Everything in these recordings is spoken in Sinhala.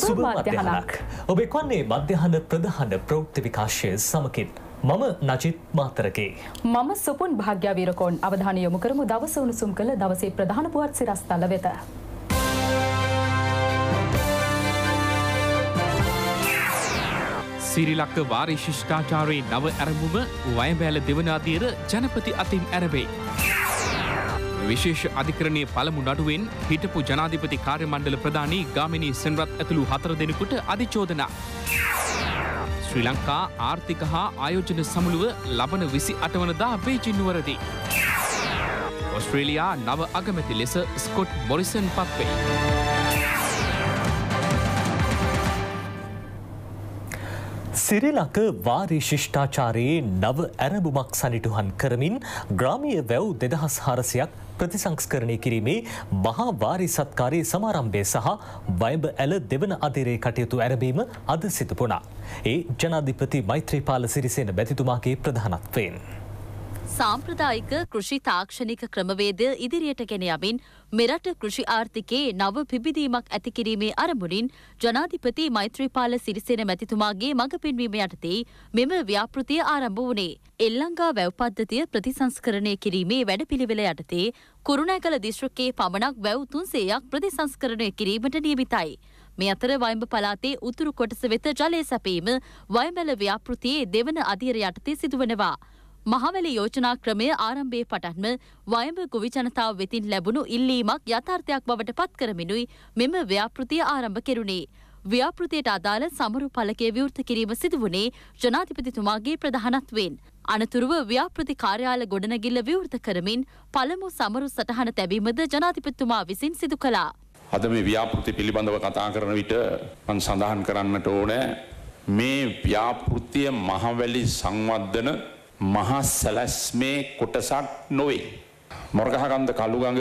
සුබ මධ්‍යහනක්. ඔබ එක්වන්නේ මධ්‍යහන ප්‍රධාන ප්‍රෞෘත්ති විකාශය සමකින්. මම නජිත් මාතරගේ. මම සුපුන් භාග්‍යවීරකෝන් අවධානය යොමු කරමු දවස උණුසුම් කළ දවසේ ප්‍රධාන පුවත් සිරස්තල වෙත. සිරිලක්ක වාරි ශිෂ්ඨාචාරයේ නව ඇරඹුම වයබෑල දෙවනාදීර ජනපති අතින් ඇරබේ. විශේෂ අධිකරණය පළමු නඩුවෙන් හිටපු ජනාධිපති කාර්ය මණ්ඩල ප්‍රධානී ගාමිණී සෙන්රත් ඇතුළු හතර දෙනෙකුට අධිචෝදනා. ශ්‍රී ලංකා ආර්ථික හා ආයෝජන සමුළුව ලබන විසි අටවනදා බේජින්නුවරදී. ඔස්ට්‍රේලියයා නව අගමැති ලෙස ස්කොට් මොරිසන් පත්වෙයි. සිරිලක වාරී ශිෂ්ඨාචාරයේ නව ඇරඹුමක් සනිටුහන් කරමින් ග්‍රාමිය වැව් දෙදහස් හාරසයක් ප්‍රතිසංස්කරණය කිරීමේ මහා වාරි සත්කාරයේ සමාරම්භය සහ වයඹ ඇල දෙවන අධිරේ කටයුතු ඇරබීම අද සිදුපුණා. ඒ ජනාධිපති මෛත්‍රීපාල සිරිසේන බැතිතුමාගේ ප්‍රධානත්වයෙන්. සාම්ප්‍රදායික කෘෂි තාක්ෂණික ක්‍රමවේදය ඉදිරියට ගෙන යමින් මෙරට කෘෂි ආර්ථිකයේ නව පිබිදීමක් ඇතිකිරීමේ අරමුණින් ජනාධිපති මෛත්‍රීපාල සිරිසෙන මැතිතුමාගේ මඟ පෙන්වීම යටතේ මෙම ව්‍යාපෘතිය ආරම්භ වුණේ. එල්ලංගා වැව් පද්ධතිය ප්‍රතිසංස්කරණය කිරීමේ වැඩපිළිවෙල යටතේ කුරුණෑගල දිස්ත්‍රික්කයේ පමණක් වැව් තුන්සේයක් ප්‍රතිසංස්කරණය කිරීමට නියමිතයි. මේ අතර වයඹ පලාතේ උතුරු කොටස වෙත ජලය සැපීම වයඹැල ව්‍යාපෘතියේ දෙවන අධීර යටතේ සිදුවනවා. මහවැලි යෝජනා ක්‍රමය ආරම්භයේ පටන්ම වයඹ ගොවි ජනතාව වෙතින් ලැබුණු ඉල්ලීමක් යථාර්ථයක් බවට පත් කරමිනුයි මෙම ව්‍යාපෘතිය ආරම්භ කෙරුණේ. ව්‍යාපෘතියට අදාළ සමරු පලකය විවෘත කිරීම සිදුවනේ ජනාධිපතිතුමාගේ ප්‍රධානත්වෙන්. අනතුරුව ව්‍යාපෘති කාර්යාල ගොඩනැගිල්ල විවෘත කරමින් පළමු සමරු සටහන තැබීමද ජනාධිපතිතුමා විසින් සිදු කළා. අද මේ ව්‍යාපෘති පිළිබඳව කතා කරන විට මන් සඳහන් කරන්නට ඕනෑ මේ ව්‍යාපෘතිය මහවැලි සංවර්ධන මහා සැලැස්මේ කොටසක් නොවේ. මොරගහකන්ද කළුගඟ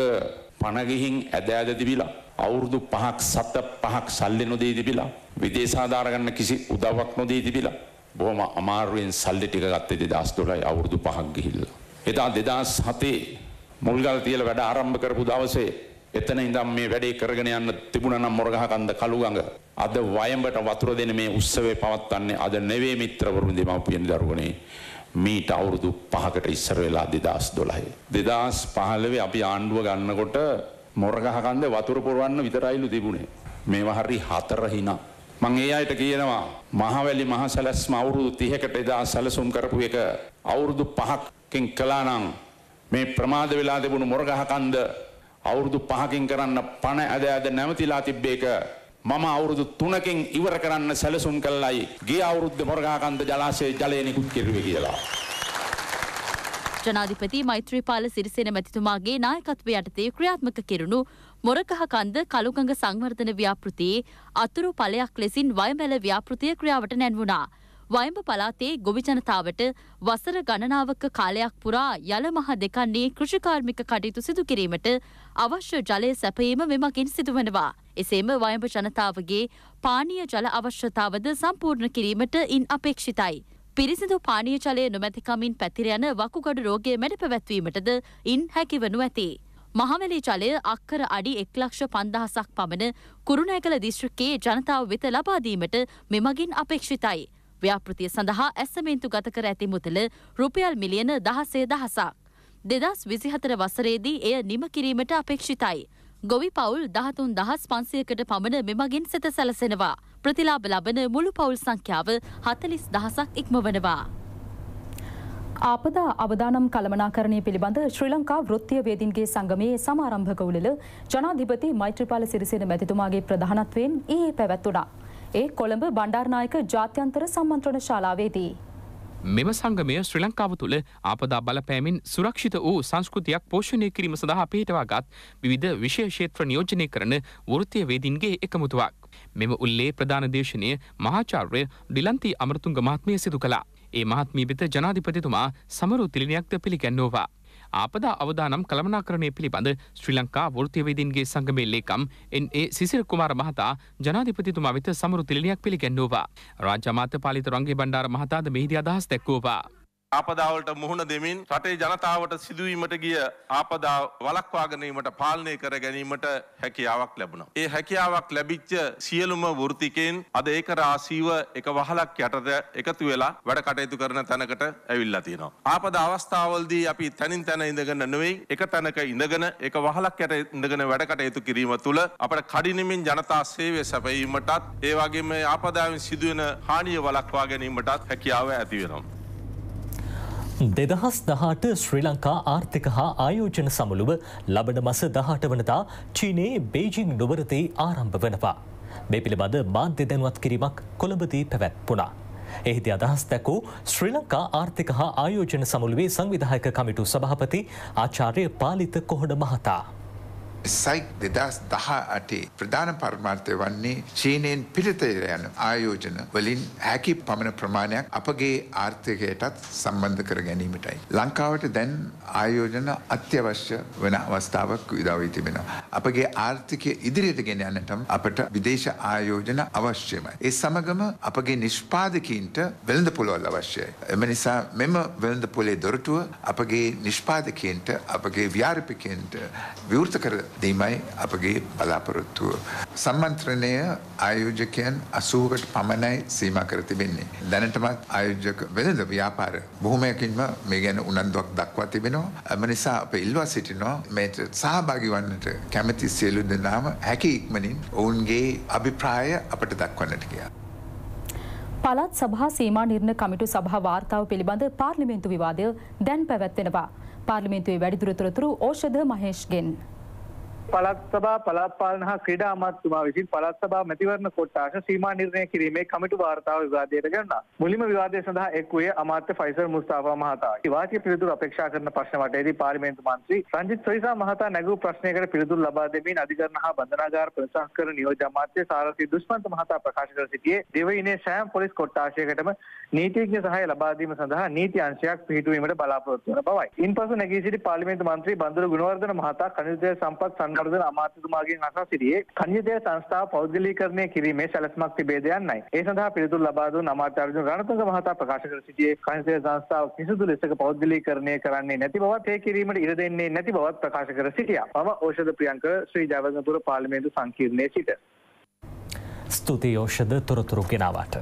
පණගිහින් ඇද ඇද තිබිලා අවුරුදු පහක් සත පහක් සල්ලි නොදී තිබිලා විදේශාධාරගන්න කිසි උදවක් නොදී තිබිලා බොහොම අමාරුවෙන් සල්ලි ටික ගත්තේ දෙදස් දොලයි අවුරුදු පහක් ගිහිල්ල. එදා දෙදස් හතේ මුල්ගල් තියල වැඩ ආරම්භ කරපු දවසේ එතන ඉඳම් මේ වැඩේ කරගෙන යන්න තිබුණනම් මොරගහකන්ද කළුගඟ අද වයඹට වතුර දෙන මේ උත්සවේ පවත්වන්නේ අද නෙවේ මිත්‍රවරුන් දෙමව්පියන් දරුවනේ මීට අවුරුදු පහකට ඉස්සර වෙලා දෙදස් දොළහයි. දෙදස් පහලවේ අපි ආණ්ඩුව ගන්නකොට මොරගහකන්ද වතුර පුරුවන්න විතරයිලු තිබුණේ. මේවා හරි හතරහිනා. මං ඒ අයට කියනවා මහවැලි මහ සැලැස්ම අවුරුදු තිහකට එදා සැලසුම් කරපු එක අවුරුදු පහක්කින් කලානං මේ ප්‍රමාද වෙලා තිබුණු මොරගහකන්ද අවුරුදු පහකින් කරන්න පණ ඇද ඇද නැමතිලා තිබ්බේක මම අවුරුදු තුනකින් ඉවර කරන්න සැලසුම් කල්ලයි ගේ අවුරුද්ධ මොරගාකන්ද ජලාශය ජලය නිකුත් කිරුව කියලා. ජනාධිපති මෛත්‍රීපාල සිරිසෙන මැතිතුමාගේ නායකත්වය යටතේ ක්‍රියාත්මක කෙරුණු මොරකහ කන්ද කළුගඟ සංවර්ධන ව්‍යාපෘතියේ අතුරු පලයක් ලෙසින් වයමැල ව්‍යාපෘතිය ක්‍රියාවට නැන්වුණා. වයඹ පලාතේ ගොවි ජනතාවට වසර ගණනාවක කාලයක් පුරා යල මහ දෙකන්නේ කෘෂිකාර්මික කටයුතු සිදු කිරීමට අවශ්‍ය ජලය සැපයීම මෙමගින් සිදුවනවා. එසේම වයඹ ජනතාවගේ පානීය ජල අවශ්‍යතාවද සම්පූර්ණ කිරීමට ඉන් අපේක්ෂිතයි. පිරිසිදු පානීය ජලය නොමැතිකමින් පැතිර යන වකුගඩු රෝගය මැඩ පැවැත්වීමටද ඉන් හැකිවනු ඇති. මහවැලි ජලය අක්කර අඩි එක්ලක්ෂ පන්දහසක් පමණ කුරුණෑකල දිස්ත්‍රික්කයේ ජනතාව වෙත ලබාදීමට මෙමගින් අපේක්ෂිතයි. ව්‍යාපෘතිය සඳහා ඇස්සමේන්තු ගත කර ඇති මුදල රුපියල් මිලියන දහසේ දහසක්. දෙදස් විසිහතර වසරේදී එය නිම කිරීමට අපේක්ෂිතයි. ගොවි පවුල් දහතුන් දහස් පන්සියකට පමණ මෙමගින් සෙත සැලසෙනවා. ප්‍රතිලාබ ලබන මුළු පවුල් සංඛ්‍යාව හතලිස් දහසක් ඉක්මවනවා. ආපදා අවදානම් කළමනාකරණය පිළිබඳ ශ්‍රී ලංකා වෘත්තිය වේදින්ගේ සංගමයේ සමාරම්භක උළෙල ජනාධිපති මෛත්‍රපාල සිරිසෙන මැතිතුමාගේ ප්‍රධානත්වයෙන් ඒ පැවැත්වුණා. ඒ කොළඹ බණ්ඩාරනායක ජාත්‍යන්තර සම්මන්ත්‍රණ ශාලාවේදී. මෙම සංගමය ශ්‍රී ලංකාව තුළ ආපදා බලපෑමින් සුරක්ෂිත වූ සංස්කෘතියක් පෝෂණය කිරීම සඳහා පිහිටවාගත් විවිධ විශේෂේත්‍ර නියෝජනය කරන වෘතිය වේදින්ගේ එකමුතුවක්. මෙම උල්ලේ ප්‍රධාන දේශනය මහාචාර්ය ඩිලන්ති අමරතුංග මහත්මය සිදු කලා. ඒ මහත්මී වෙත ජනාධිපතිතුමා සමරු තිලිනයක්ද පිළිගැන්නෝවා. ආපදා අවදානම් කළමනාකරණය පිළිබඳ ශ්‍රී ලංකා වෘතියවේදීන්ගේ සංගමේ ලේකම් එන්.ඒ. සිසිර කුමාර මහතා ජනාධිපතිතුමා වෙත සමරු තිලිනයක් පිළිගැන්වූවා. රාජ්‍ය අමාත්‍ය පාලිත රංගේ බණ්ඩාර මහතාද මෙහිදී අදහස් දැක්වූවා. ආපදාවලට මුහුණ දෙමින් රටේ ජනතාවට සිදුවීමට ගිය ආපදා වලක්වා ගැනීමට පාලනය කර ගැනීමට හැකියාවක් ලැබුණා. ඒ හැකියාවක් ලැබිච්ච සියලුම වෘතිකයන් අද ඒක රාශීව එක වහලක් යටට එකතු වෙලා වැඩ කටයුතු කරන තැනකට ඇවිල්ලා තියෙනවා. ආපද අවස්ථාවලදී අපි තැනින් තැන ඉඳගෙන නෙවෙයි එක තැනක ඉඳගෙන එක වහලක් යට ඉඳගෙන වැඩ කටයුතු කිරීම තුළ අපට කඩිනමින් ජනතා සේවය සැපයීමටත් ඒ වගේම ආපදාවෙන් සිදුවෙන හානිය වලක්වා ගැනීමටත් හැකියාව ඇති වෙනවා. දෙදහස් දහට ශ්‍රී ලංකා ආර්ථික හා ආයෝජන සමුළුව ලබන මස දහට වනතා චීනයේ බේජිං නුවරතේ ආරම්භ වනවා. මේ පිළිබඳ මාධ්‍ය දැනුවත් කිරීමක් කොළඹදී පැවැත්වුණා. එහිදී අදහස් දැකූ ශ්‍රී ලංකා ආර්ථික හා ආයෝජන සමුළුවේ සංවිධායක කමිටු සභහපති ආචාර්ය පාලිත කොහොඩ මහතා. සයික් දෙදස් දහ අටේ ප්‍රධාන පරමාර්ථය වන්නේ චීනයෙන් පිරිතයට යන ආයෝජන වලින් හැකි පමණ ප්‍රමාණයක් අපගේ ආර්ථිකයටත් සම්බන්ධ කර ගැනීමටයි. ලංකාවට දැන් ආයෝජන අත්‍යවශ්‍ය වන අවස්ථාවක් විදාවී තිබෙනවා. අපගේ ආර්ථිකය ඉදිරියට ගෙන යන්නටම අපට විදේශ ආයෝජන අවශ්‍යමයි. ඒ සමගම අපගේ නිෂ්පාදකීන්ට වෙළඳ පොළොවල් අවශ්‍යයි. එම නිසා මෙම වෙළඳ පොලේ දොරටුව අපගේ නිෂ්පාදකයන්ට අපගේ ව්‍යාරිපිකයන්ට විවෘත කර දීමයි අපගේ බලාපොරොත්තුව. සම්මන්ත්‍රණය ආයෝජකයන් අසූකට පමණයි සීම කර තිබෙන්නේ. දැනටමත් ආයෝජක වෙළඳ ව්‍යාපාර බොහොමයකින්ම මේ ගැන උනන්දුවක් දක්වා තිබෙනවා. එම නිසා අප ඉල්වා සිටිනවා මේට සහභාගි වන්නට කැමති සියලු දෙනාම හැකි ඉක්මනින් ඔවුන්ගේ අභිප්‍රාය අපට දක්වන්නට කියා. පළත් සභා සීමා නිර්ණ කමිටු සභා වාර්තාව පිළිබඳ පාර්ලිමේන්තු විවාදය දැන් පැවැත්වෙනවා. පාර්ලිමේන්තුවේ වැඩිදුර තොරතුරු ඕෂධ මහේෂ්ගෙන්. පළත් සභා පළාත් පාලන හා ක්‍රීඩා අමාත්‍යතුමා විසින් පළාත් සභා මැතිවරණ කොට්ටාශ සීමා නිර්ණය කිරීමේ කමිටු වාර්තාව විවාදයට ගන්නා. මුලින්ම විවාදය සඳහා එක් වූයේ අමාත්‍ය ෆයිසල් මුස්තාෆා මහතා. වාචික පිළිතුරු අපේක්ෂා කරන ප්‍රශ්න වටේදී පාර්ලිමේන්තු මන්ත්‍රී රංජිත් සොයිසා මහතා නැගූ ප්‍රශ්නයකට පිළිතුරු ලබා දෙමින් අධිකරණ හා බන්ධනාගාර ප්‍රතිසංස්කරණ නියෝජ්‍ය අමාත්‍ය සාරථී දුෂ්මන්ත මහතා ප්‍රකාශ කර සිටියේ දෙවයිනේ සෑම පොලිස් කොට්ටාශයකටම නීතිඥ සහාය ලබා දීම සඳහා නීති අංශයක් පිහිටුවීමට බලාපොරොත්තු වන බවයි. ඉන්පසු නැගී සිටි පාර්ලිමේන්තු මන්ත්‍රී බන්දුරු ගුණවර්ධන මහතා කනිජ සම්පත් සංවර්ධන අමාත්‍යතුමාගෙන් අසා සිටියේ කනිජ සංස්ථාව පෞද්ගලීකරණය කිරීමේ සැලැස්මක් තිබේද යන්නයි. ඒ සඳහා පිළිතුරු ලබා දුන් අමාත්‍ය අර්ජුන රණතුංග මහතා ප්‍රකාශ කර සිටියේ කනිජ සංස්ථාව කිසිදු ලෙසක පෞද්ගලීකරණය කරන්නේ නැති බවත් ඒ කිරීමට ඉඩ දෙන්නේ නැති බවත් ප්‍රකාශ කර සිටියා. මම ඖෂධ ප්‍රියංක ශ්‍රී ජයවර්ධනපුර පාර්ලිමේන්තු සංකීර්ණයේ සිට. ස්තුතියි ඖෂධ තොරතුරු ගෙනාවට.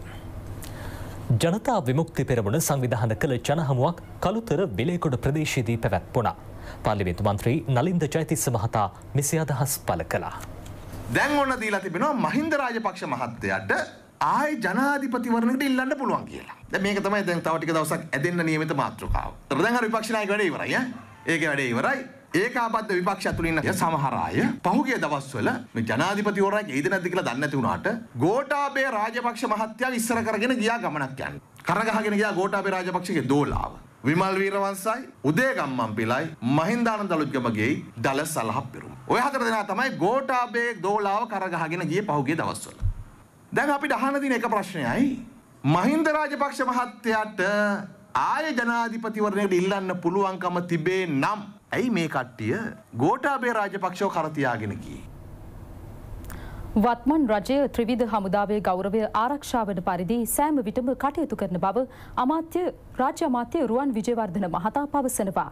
ජනතා විමුක්ති පෙරමුණ සංවිධාන කළ ජනහමුවක් කළුතර විලේකොඩ ප්‍රදේශයේදී පැවැත්වුණා. පාර්ලිමේන්තු මන්ත්‍රී නලින්ද ජයතිස්ස මහතා මෙසේ අදහස් පළ කළා. දැන් ඔන්න දීලා තිබෙනවා මහින්ද රාජපක්ෂ මහත්තයාට ආය ජනාධිපතිවරණයට ඉල්ලන්න පුළුවන් කියලා. දැන් මේක තමයි දැන් තව ටික දවසක් ඇදෙන්න නියමිත මාතෘකාව. දැන් අර විපක්ෂ නායක වැඩේ ඉවරයි ඈ. ඒකේ වැඩේ ඉවරයි. ඒකාබද්ධ විපක්ෂ අතුලින් ඉන්න සමහර අය පහුගිය දවස්වල මේ ජනාධිපතිවරයෙක් එයිද නැද්ද කියලා දන්නේ නැති වුණාට ගෝඨාභය රාජපක්ෂ මහත්තයා ඉස්සර කරගෙන ගියා ගමනක් යන්න. කරගහගෙන ගියා ගෝඨාභය රාජපක්ෂගේ දෝලාව. විමල් වීරවංශයි උදේ ගම්මන් පිලයි මහින්දානන්ද අලුත්ගමගේ දල සලහ පෙරුම. ඔය හතර දෙනා තමයි ගෝඨාභය දෝලාව කරගහගෙන ගියේ පහුගිය දවස්වල. දැන් අපිට අහන්න තියෙන එක ප්‍රශ්නයයි මහින්ද රාජපක්ෂ මහත්තයාට ආය ජනාධිපතිවරණයට ඉල්ලන්න පුළුවන්කම තිබේ නම් ඇයි මේ කට්ටිය ගෝඨාභය රාජපක්ෂව කරතියාගෙන ගියේ? වත්මන් රජය ත්‍රිවිධ හමුදාවේ ගෞරවය ආරක්ෂාවන පරිදි සෑම විටම කටයුතු කරන බව අමාත්‍ය රාජ්‍ය අමාත්‍ය රුවන් විජයවර්ධන මහතා පවසනවා.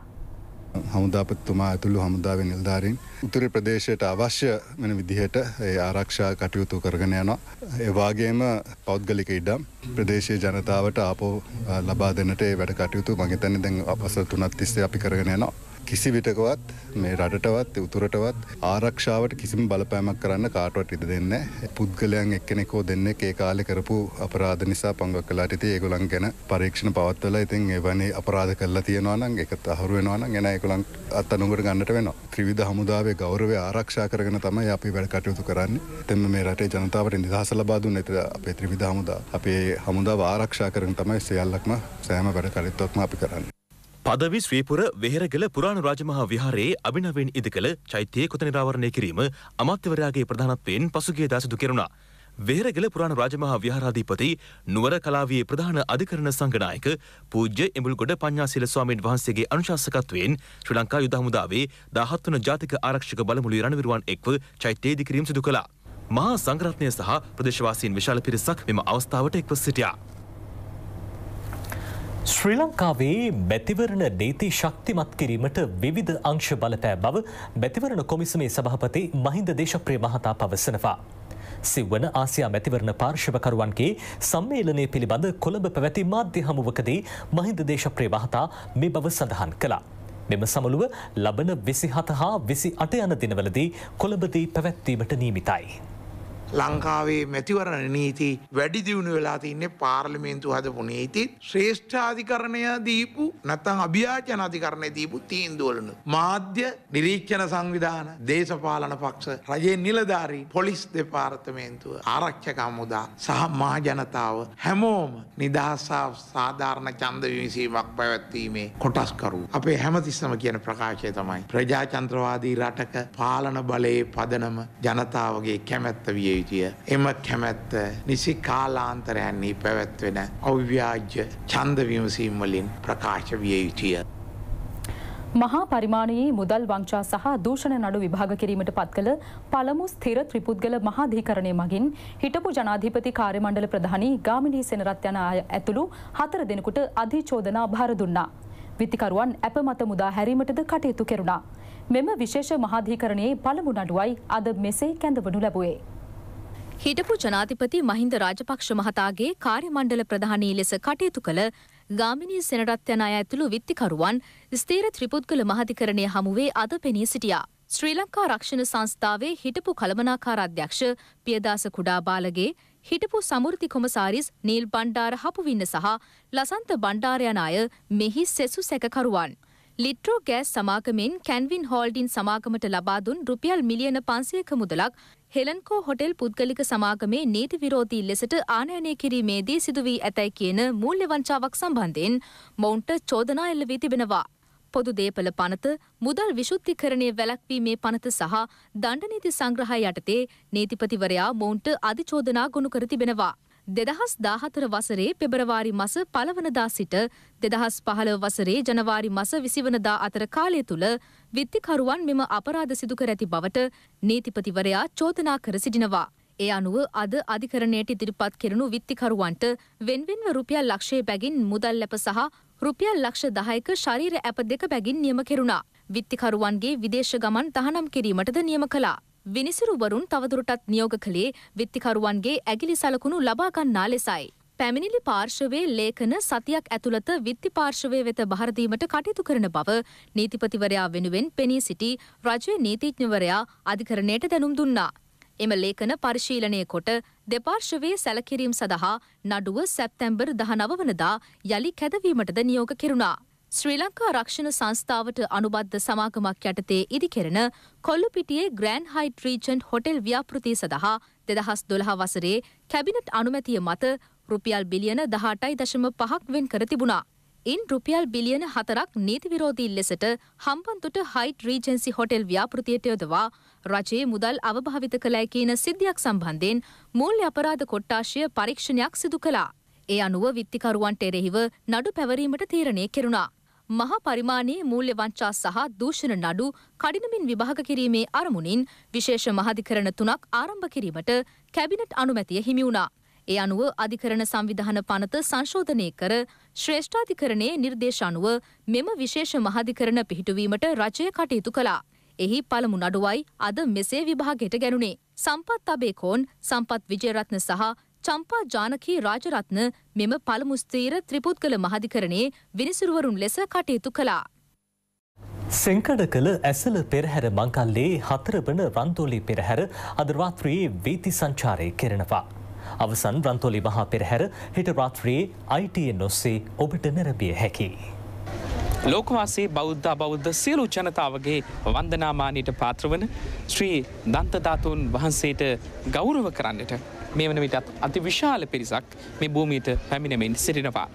හමුදාපත්තුමා ඇතුළු හමුදාව නිල්ධාරින් උතුර ප්‍රදේශයට අවශ්‍ය වෙන විදිහට ඒ ආරක්ෂා කටයුතු කරගෙන යනවා. ඒවාගේම පෞද්ගලික ඉඩම් ප්‍රදේශයේ ජනතාවට ආපෝ ලබා දෙන්නට ඒ වැඩ කටයුතු මගේ තැන දැන් අපස තුනත් තිස්සේ අපි කරගෙන යනවා. කිසි විටකවත් මේ රටටවත් උතුරටවත් ආරක්ෂාවට කිසිම බලපෑමක් කරන්න කාටවත් ඉඩ දෙන්නේ පුද්ගලයන් එක්කෙනෙකෝ දෙන්නෙක් ඒ කාලේ කරපු අපරාධ නිසා පංගුවක් කළාට ඉතින් ඒගොල්ලන් ගැන පරීක්ෂණ පවත්වලා ඉතින් එවැනි අපරාධ කළා තියෙනවා නම් ඒක තහවුරු වෙනවා නම් එන ඒගොල්ලන් අත්අඩංගුවට ගන්නට වෙනවා. ත්‍රිවිධ හමුදාවේ ගෞරවය ආරක්ෂා කරගෙන තමයි අපි වැඩ කටයුතු කරන්නේ. එතෙම මේ රටේ ජනතාවට නිදහස ලබා දුන්නේ. අපේ ත්‍රිවිධ හමුදා අපේ හමුදාව ආරක්ෂා කරගෙන තමයි සියල්ලක්ම සෑම වැඩ කටයුත්තක්ම අපි කරන්නේ. පදවි ශ්‍රීපුර වෙහෙරගල පුරාණු රාජමහා විහාරයේ අභිනවෙන් ඉදිකළ චෛත්‍යයේ කොත නිරාවරණය කිරීම අමාත්‍යවරයාගේ ප්‍රධානත්වයෙන් පසුගිය දා සිදු කෙරුණා. වෙහෙරගල පුරාණු රාජමහා විහාරාධිපති නුවර කලාවියේ ප්‍රධාන අධිකරණ සංඝනායක පූජ්‍ය එමුල්ගොඩ පඤ්ඤාසීල ස්වාමීන් වහන්සේගේ අනුශාසකත්වයෙන් ශ්‍රී ලංකා යුද හමුදාවේ 17 වන ජාතික ආරක්ෂක බලමුළු රණවිරුවන් එක්ව චෛත්‍යයේ ඉදිකිරීම සිදු කළා. මහා සංඝරත්නය සහ ප්‍රදේශවාසීන් විශාල පිරිසක් මෙම අවස්ථාවට එක්ව සිටියා. ශ්‍රී ලංකාවේ මැතිවරණ නීති ශක්තිමත් කිරීමට විවිධ අංශ බලපෑ බව මැතිවරණ කොමිසමේ සභහපති මහින්ද දේශප්‍රිය මහතා පවසනවා. සිව්වන ආසියා මැතිවරණ පාර්ශවකරුවන්ගේ සම්මේලනය පිළිබඳ කොළඹ පැවැති මාධ්‍ය හමුවකදී මහින්ද දේශප්‍රිය මහතා මේ බව සඳහන් කළා. මෙම සමුළුව ලබන විසි හත හා විසි අට යන දිනවලදී කොළඹදී පැවැත්වීමට නීමිතයි. ලංකාවේ මැතිවරණ නීති වැඩි දියුණු වෙලා තින්නේ පාර්ලිමේන්තු හදපු නීති ශ්‍රේෂ්ඨාධිකරණය දීපු නැත්තං අභ්‍යාචන අධිකරණය දීපු තීන්දුවලනු. මාධ්‍ය නිරීක්ෂණ සංවිධාන දේශපාලන පක්ෂ රජයේ නිලධාරී පොලිස් දෙපාර්තමේන්තුව ආරක්ෂක මුදා සහ මා ජනතාව හැමෝම නිදහසා සාධාරණ චන්ද විමසීමක් පැවැත්වීමේ කොටස්කරු. අපේ හැමතිස්සම කියන ප්‍රකාශය තමයි. ප්‍රජාචන්ත්‍රවාදී රටක පාලන බලයේ පදනම ජනතාවගේ කැමැත්ත විය යුතුය. එම කැමැත්ත නිසි කාලාන්තරයන්නේ පැවැත්වෙන අව්‍යාජ්‍ය චන්ද විමසීම් වලින් ප්‍රකාශ විය යුතුය. මහා පරිමාණයේ මුදල් වංචා සහ දූෂණ නඩු විභාග කිරීමට පත් කළ පළමු ස්ථිර ත්‍රිපුද්ගල මහාධිකරණය මගින් හිටපු ජනාධිපති කාර්යමණ්ඩල ප්‍රධානී ගාමිණී සෙනරත් යන අය ඇතුළු හතර දෙනෙකුට අධිචෝදනා භාර දුන්නා. විත්තිකරුවන් ඇප මත මුදා හැරීමටද කටයුතු කෙරුණා. මෙම විශේෂ මහාධිකරණයේ පළමු නඩුවයි අද මෙසේ කැඳවනු ලැබුවේ. හිටපු ජනාධිපති මහින්ද රාජපක්ෂ මහතාගේ කාර්යමණ්ඩල ප්‍රධානී ලෙස කටයුතු කළ ගාමිණී සෙනරත් යන අය ඇතුළු විත්තිකරුවන් ස්තේර ත්‍රිපුද්ගල මහධිකරණය හමුවේ අද පෙනී සිටියා. ශ්‍රී ලංකා රක්ෂණ සංස්ථාවේ හිටපු කළමනාකාර අධ්‍යක්ෂ පියදාස කුඩාබාලගේ හිටපු සමුෘති කොමසාරිස් නීල් බණ්ඩාර හපුවින්න සහ ලසන්ත බණ්ඩාර යන අය මෙහි සෙසු සැකකරුවන්. ලිට්‍රෝ ගෑස් සමාගමෙන් කැන්වින් හෝල්ඩින් සමාගමට ලබා දුන් රුපියල් මිලියන පන්සියක මුදලක් හෙලන්කෝ හොටෙල් පුද්ගලික සමාගමේ නීති විරෝධී ලෙසට ආනයනය කිරීමේදී සිදුවී ඇතැයි කියන මූල්‍ය වංචාවක් සම්බන්ධයෙන් මොවුන්ට චෝදනා එල්ල වී තිබෙනවා. පොදු දේපල පනත මුදල් විශුද්ධිකරණය වැලැක්වීමේ පනත සහ දණ්ඩනීති සංග්‍රහය යටතේ නීතිපතිවරයා මොවුන්ට අධිචෝදනා ගොුණු කර තිබෙනවා. දෙදහස් දාහතර වසරේ පෙබරවාරි මස පලවනදා සිට දෙදහස් පහළ වසරේ ජනවාරි මස විසිවනදා අතර කාලය තුළ විත්තිකරුවන් මෙම අපරාධ සිදුකර ඇති බවට නීතිපතිවරයා චෝදනා කර සිටිනවා. ඒ අනුව අද අධිකරණයට ඉදිරිපත් කෙරනු විත්තිකරුවන්ට වෙන්වෙන්ව රුපියල් ලක්ෂය බැගින් මුදල් ලැප සහ රුපියල් ලක්ෂ දහයක ශරීර ඇප දෙක බැගින් නියම කෙරුණා. විත්තිකරුවන්ගේ විදේශ ගමන් තහනම් කිරීමටද නියම කලා. විනිසුරුවරුන් තවදුරටත් නියෝග කළේ විත්තිකරුවන්ගේ ඇගිලි සලකුණු ලබාගන්නා ලෙසයි. පැමිණිලි පාර්ශවයේ ලේඛන සතියක් ඇතුළත විත්ති පාර්ශවය වෙත බහරදීමට කටයුතු කරන බව නීතිපතිවරයා වෙනුවෙන් පෙනී සිටි රජයේ නීතිඥවරයා අධිකරණයට දැනුම් දුන්නා. එම ලේඛන පරිශීලනය කොට දෙපාර්ශවයේ සැලකිරීම් සඳහා නඩුව සැප්තැම්බර් දහනව වනදා යළි කැදවීමටද නියෝග කෙරුණා. ශ්‍රී ලංකා රක්ෂණ සංස්ථාවට අනුබද්ධ සමාගමක් යටතේ ඉදිකෙරෙන කොල්ලුපිටියේ ග්‍රෑන් හයිට් රීජන්ට් හොටෙල් ව්‍යාපෘතිය සඳහා දෙදහස් දොළහ වසරේ කැබිනට් අනුමැතිය මත රුපියල් බිලියන දහටයි දශම පහක් වෙන් කර තිබුණා. ඉන් රුපියල් බිලියන හතරක් නීතිවිරෝධී ලෙසට හම්බන්තොට හයිට් රීජන්සි හොටෙල් ව්‍යාපෘතියට යොදවා රජයේ මුදල් අවභාවිත කළෑ කියන සිද්ධියක් සම්බන්ධයෙන් මූල්‍ය අපරාධ කොට්ටාශය පරීක්ෂණයක් සිදු කළා. ඒ අනුව විත්තිකරුවන්ට එරෙහිව නඩු පැවරීමට තීරණය කෙරුණා. මහා පරිමාණයේ මූල්‍ය වංචා සහ දූෂණ නඩු කඩිනමින් විභාග කිරීමේ අරමුණින් විශේෂ මහධිකරණ තුනක් ආරම්භ කිරීමට කැබිනට් අනුමැතිය හිමි වුණා. ඒ අනුව අධිකරණ සංවිධාන පනත සංශෝධනය කර ශ්‍රේෂ්ඨාධිකරණයේ නිර්දේශ අනුව මෙම විශේෂ මහධිකරණ පිහිටුවීමට රජය කටයුතු කළා. එහි පළමු නඩුවයි අද මෙසේ විභාගයට ගැනුණේ. සම්පත් අබේකෝන් සම්පත් විජයරත්න සහ චම්පා ජානකී රාජරත්න මෙම පළමු ස්ථීර ත්‍රිපුද්ගල මහධිකරණයේ විනිසුරුවරුන් ලෙස කටයුතු කළා. සෙංකඩ කළ ඇසල පෙරහැර මංකල්ලේ හතර වන රන්තෝලි පෙරහැර අද රාත්‍රයේ වීති සංචාරය කෙරෙනවා. අවසන් රන්තෝලි මහා පෙරහැර හෙට රාත්‍රයේ අයිටයෙන් ඔස්සේ ඔබට නැරබිය හැකි. ලෝකවාසේ බෞද්ධ බෞද්ධ සියලු ජනතාවගේ වන්දනාමානයට පාත්‍රවන ශ්‍රී දන්තධාතුන් වහන්සේට ගෞරව කරන්නට මේ වන විටත් අති විශාල පිරිසක් මේ භූමීට පැමිණෙමින් සිටිනවා.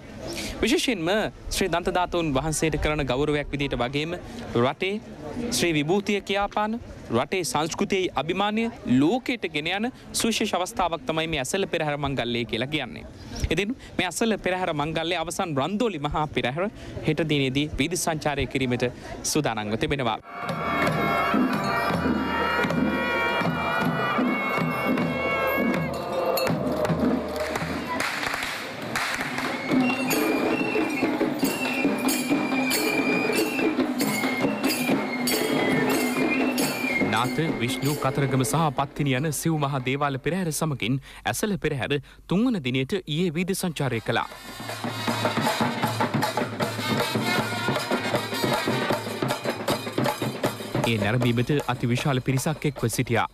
විශේෂයෙන්ම ශ්‍රී දන්තධාතුන් වහන්සේට කරන ගෞරවයක් විදිට වගේම රටේ ශ්‍රී විභූතිය කියාපාන රටේ සංස්කෘතියයි අභිමානය ලෝකයට ගෙන යන සුවිශේෂ අවස්ථාවක් තමයි මේ ඇසල පෙරහැර මංගල්ලේ කියලා කියන්නේ. ඉතින් මේ අසල පෙරහැර මංගල්ලේ අවසන් රන්දෝලි මහා පෙරහැර හෙට දිනේදී වීදි සංචාරය කිරීමට සූදානන්ව තිබෙනවා. නාත විශ්ණු කතරගම සහ පත්තිනි යන සිව් මහා දේවාල පෙරහැර සමගින් ඇසල පෙරහැර තුන්වන දිනයට ඊයේ වීදි සංචාරය කළා. ඒ නැරඹීමට අති විශාල පිරිසක් එක්ව සිටියා.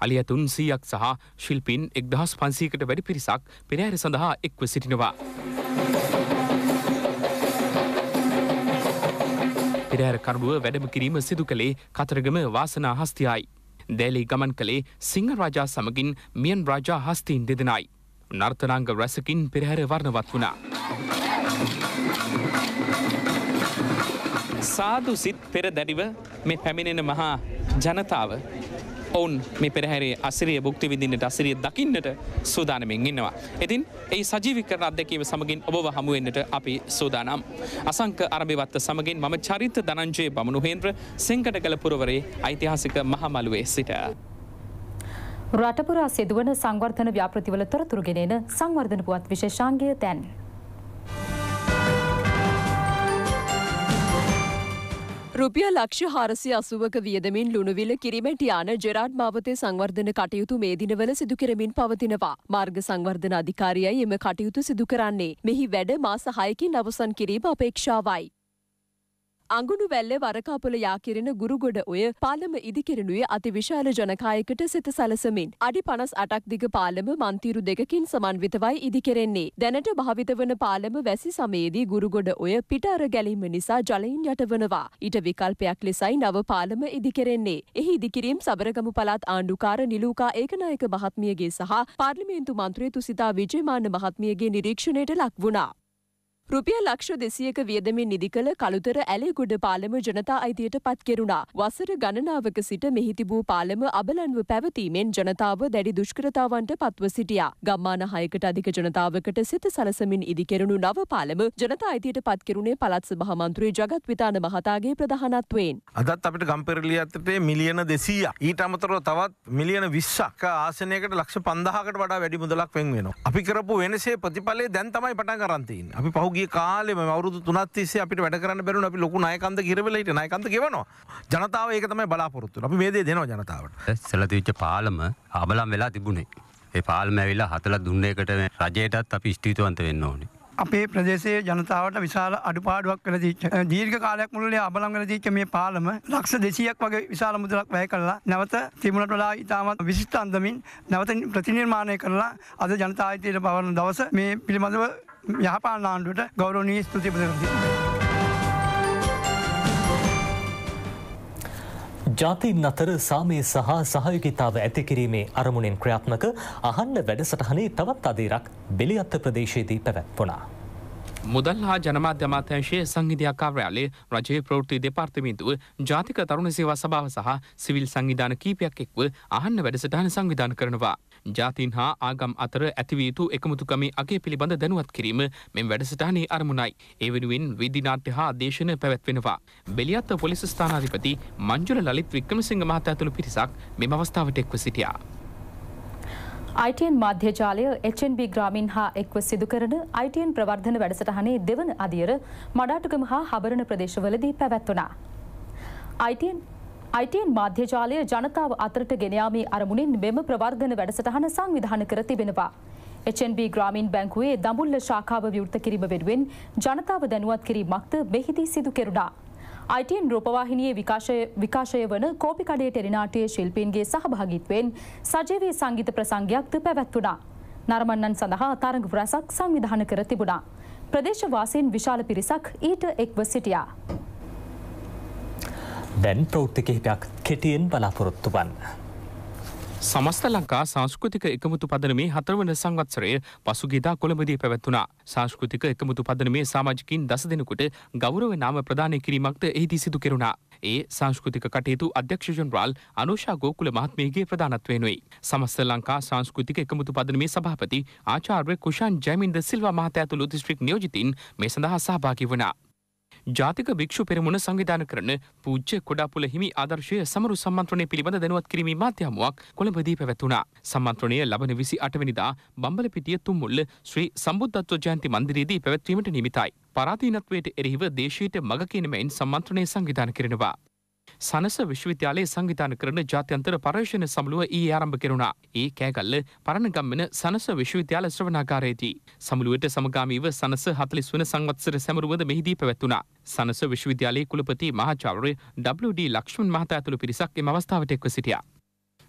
අලියතුන් සීයක් සහ ශිල්පින් එක්දහස් පන්සීකට වැඩි පිරිසක් පෙරහැර සඳහා එක්ව සිටිනවා. පෙරහැර කරුඩුව වැඩම කිරීම සිදු කළේ කතරගම වාසනා හස්තියයි. දෑලි ගමන් කළේ සිංහ රාජා සමගින් මියන් රාජා හස්තීන් දෙදෙනයි. නර්තනාංග රැසකින් පෙරහැර වර්ණවත් වුණා. සාදු සිත් පෙර දැඩිව මේ පැමිණෙන මහා ජනතාව ඔවුන් මේ පෙරහැරේ අසිරිය බුක්ති විදින්නට අසිරිය දකින්නට සූදානමින් ඉන්නවා. ඉතින් ඒ සජීවි කරන අත්දැකීම සමගින් ඔබව හමුවෙන්නට අපි සූදානම්. අසංක අරභිවත්ත සමගින් මම චරිත දනංජය බමුණුහේන්ද්‍ර සිංකටගල පුරවරේ ඓතිහාසික මහමලුවේ සිට. රටපුරා සිදුවන සංවර්ධන ව්‍යාපෘතිවල තොරතුරු ගෙනෙන සංවර්ධන පුවත් විශේෂාංගය දැන්. රුපියල් ලක්ෂ හාරසි අසුවක වියදමින් ලුණුවිල කිරිමැට යාන ජෙරාඩ් මාවතේ සංවර්ධන කටයුතු මේ දිනවල සිදු කරමින් පවතිනවා. මාර්ග සංවර්ධන අධිකාරියයි එම කටයුතු සිදු කරන්නේ. මෙහි වැඩ මාස හයකින් අවසන් කිරීම අපේක්ෂාවයි. අඟුණු වැල්ල වරකාපොල යාකිරෙන ගුරුගොඩ ඔය පාලම ඉදිකිරෙනුයේ අති විශාල ජනකායකට සිත සලසමින්. අඩි පනස් අටක් දිග පාලම මන්තීරු දෙකකින් සමන්විතවයි ඉදිකෙරෙන්නේ. දැනට භාවිත වන පාලම වැසි සමයේදී ගුරුගොඩ ඔය පිටාර ගැලීම නිසා ජලයින් යටවනවා. ඊට විකල්පයක් ලෙසයි නව පාලම ඉදිකෙරෙන්නේ. එහි ඉදිකිරීම් සබරගමු පළාත් ආණ්ඩුකාර නිලූකා ඒකනායක මහත්මියගේ සහ පාර්ලිමේන්තු මන්ත්‍රී තුසිතා විජයමාන මහත්මියගේ නිරීක්ෂණයට ලක් වුණා. රුපියල් ලක්ෂ දෙසියක වියදමින් නිදි කළ කළුතර ඇලේගොඩ පාලම ජනතා අයිතියට පත් කෙරුණා. වසර ගණනාවක සිට මෙහි තිබූ පාලම අබලන්ව පැවතීමෙන් ජනතාව දැඩි දුෂ්කරතාවන්ට පත්ව සිටියා. ගම්මාන හයකට අධික ජනතාවකට සිත සලසමින් ඉදිකෙරුණු නව පාලම ජනතා අයිතියට පත් කෙරුණේ පළත් සභා මන්ත්‍රී ජගත් විතාන මහතාගේ ප්‍රධානත්වයෙන්. අදත් අපිට ගම්පෙරලිය ඇත්තේ මිලියන දෙසීය ඊට අමතරව තවත් මිලියන විශ්සක් ආසනයකට ලක්ෂ පන්දහකට වඩා වැඩි මුදලක් වෙන් වෙනවා. අපි කරපු වෙනසේ ප්‍රතිඵලය දැන් තමයි පටන් කරන්තින් අපි පහුගිය කාලෙම අවුරුදු තුනත් තිස්සේ අපිට වැඩ කරන්න බැරුණ අපි ලොකු නායකන්ද කිරවෙලා හිටිය නායකන්ද ගෙවනවා. ජනතාව ඒක තමයි බලාපොරොත්තු වෙන්නේ. අපි මේ දේ දෙනවා ජනතාවට. සෙලතිවිච්ච පාලම අබලම් වෙලා තිබුණේ. ඒ පාලම ඇවිල්ලා හතලා දුන්න එකට රජයටත් අපි ස්ථීතවන්ත වෙන්න ඕනේ. අපේ ප්‍රදේශයේ ජනතාවට විශාල අඩුපාඩුවක් කළ දීච්ච දීර්ඝ කාලයක් මුළුල්ලේ අබලම් වෙලා දීච්ච මේ පාලම ලක්ෂ 200ක් වගේ විශාල මුදලක් වැය කළා නැවත තිබුණට වඩා ඉතාමත් විශිෂ්ට අන්දමින් නැවත ප්‍රතිනිර්මාණය කරලා අද ජනතා අයිතියට පවරන දවස මේ පිළිබඳව යහපාලන ආණ්ඩුවට ගෞරවනීය ස්තුති ප්‍රදාන ජාතීන් අතර සාමය සහ සහයෝගිතාව ඇතිකිරීමේ අරමුණෙන් ක්‍රියාත්මක අහන්න වැඩසටහනේ තවත් අදීරක් බෙලියත්ත ප්‍රදේශයේදී පැවැත්වුණා. මුදල් හා ජනමාධ්‍ය අමාත්‍යංශයේ සංහිධයක් කාර්යාලයේ රජයේ ප්‍රවෘත්ති දෙපාර්තමේන්තුව ජාතික තරුණ සේවා සභාව සහ සිවිල් සංවිධාන කීපයක් එක්ව අහන්න වැඩසටහන සංවිධාන කරනවා. ජාතීන් හා ආගම් අතර ඇතිවිය යුතු එකමුතුකමේ අගේ පිළිබඳ දැනුවත් කිරීම මෙම වැඩසටහනේ අරමුණයි. ඒ වෙනුවෙන් විදිනාට්‍ය හා දේශන පැවැත්වෙනවා. බෙලියත්ත පොලිස් ස්ථානාධිපති මංජුල ලලිත් වික්‍රමසිංහ මහතා ඇතුළු පිරිසක් මෙම අවස්ථාවට එක්ව සිටියා. ITN මාධ්‍යජාලය HNB ග්‍රාමීන් හා එක්ව සිදු කරන ITN ප්‍රවර්ධන වැඩසටහනේ දෙවන අදියර මඩාටුගම හා හබරණ ප්‍රදේශවලදී පැවැත්වුණා. ITN ITN මාධ්‍යජාලය ජනතාව අතරට ගෙනයාමේ අරමුණින් මෙම ප්‍රවර්ධන වැඩසටහන සංවිධාන කර තිබෙනවා. HNB ග්‍රාමීන් බැංකුවේ දඹුල්ල ශාඛාව විවෘත කිරීම වෙනුවෙන් ජනතාව දැනුවත් කිරීමක්ද මෙහිදී සිදු කෙරුණා. ITN රූපවාහිනියේ විකාශය වන කෝපි කඩේ ටෙලිනාටයේ ශිල්පීන්ගේ සහභාගිත්වයෙන් සජීවී සංගීත ප්‍රසංගයක්ද පැවැත්වුණා. නරමන්නන් සඳහා තරඟ රැසක් සංවිධාන කර තිබුණා. ප්‍රදේශවාසීන් විශාල පිරිසක් ඊට එක්ව සිටියා. දැන් ප්‍රෞත්ති කිහිපයක් කෙටියෙන් බලාපොරොත්තු වන්න. සමස්ත ලංකා සංස්කෘතික එකමුතු පදනමේ හතරවන සංවත්සරය පසුගිදා කොළඹදී පැවැත්වුණා. සංස්කෘතික එකමුතු පදනමේ සාමාජිකින් දස දෙනෙකුට ගෞරව නාම ප්‍රදානය කිරීමක්ද එහිදී සිදු කෙරුණා. ඒ සංස්කෘතික කටයුතු අධ්‍යක්ෂ ජනරාල් අනුෂා ගෝකුල මහත්මයගේ ප්‍රධානත්වයෙනුයි. සමස්ත ලංකා සංස්කෘතික එකමුතු පදනමේ සභාපති ආචාර්ය කුෂාන් ජයමින්ද සිල්වා මහතා ඇතුළු දිස්ත්‍රික් නියෝජිතින් මේ සඳහා සහභාගී වුණා. ජාතික භික්ෂු පෙරමුණ සංවිධාන කරන පූජ්‍ය කොඩාපුල හිමි ආදර්ශය සමරු සම්මන්ත්‍රණය පිළිබඳ දැනුවත් කිරීමේ මාධ්‍යමුවක් කොළඹදී පැවැත්වුණා. සම්මන්ත්‍රණය ලබන විසි අටවනිදා බම්බලපිටිය තුම්මුල්ල ශ්‍රී සම්බුද්ධත්ව ජයන්ති මන්දිරයේදී පැවැත්වීමට නිමිතයි. පරාධීනත්වයට එරෙහිව දේශයට මග කියනමයින් සම්මන්ත්‍රණය සංවිධාන කරනවා. සනස විශ්වවිද්‍යාලයේ සංවිධාන කරන ජාත්‍යන්තර පර්යේෂණ සමුළුව ඊයේ ආරම්භ කෙරුණා. ඒ කෑගල්ල පරණගම්මන සනස විශ්වවිද්‍යාල ශ්‍රවණාගාරයේදී. සමුළුවට සමගාමීව සනස 40 වන සංවත්සර සැමරුවද මෙහිදී පැවැත්වුණා. සනස විශ්වවිද්‍යාලයේ කුලපති මහාචාර්ය WD ලක්ෂ්මන් මහතා ඇතුළු පිරිසක් එම අවස්ථාවට එක්ව සිටියා.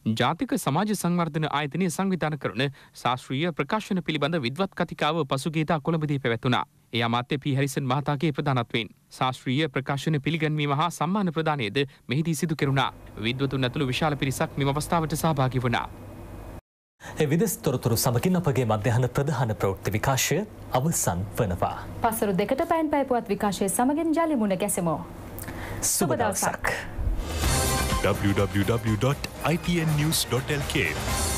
ජාතික සමාජ සංවර්ධන ආයතනය සංවිධාන කරන ශාස්ත්‍රීය ප්‍රකාශන පිළිබඳ විද්වත් කතිකාව පසුගේතා කොළඹදී පැවැත්වුණා. ඒ අමාත්‍ය පී හැරිසන් මහතාගේ ප්‍රධානත්වයෙන් ශාස්ත්‍රීය ප්‍රකාශන පිළිගැන්වීම හා සම්මාන ප්‍රදානයද මෙහිදී සිදු කෙරුණා. විද්වතුන් ඇතුළු විශාල පිරිසක් මෙම අවස්ථාවට සහභාගී වුණා. විදෙස් තොරතුරු සමගින් අපගේ මධ්‍යහන ප්‍රධාන ප්‍රවෘත්ති විකාශය අවසන් වනවා. පසරු දෙකට පැන් පැපුවත් විකාශය සමගින් ජලිමුණ ගැසෙමෝ. සුබදවසක්. www.ipnnews.lk.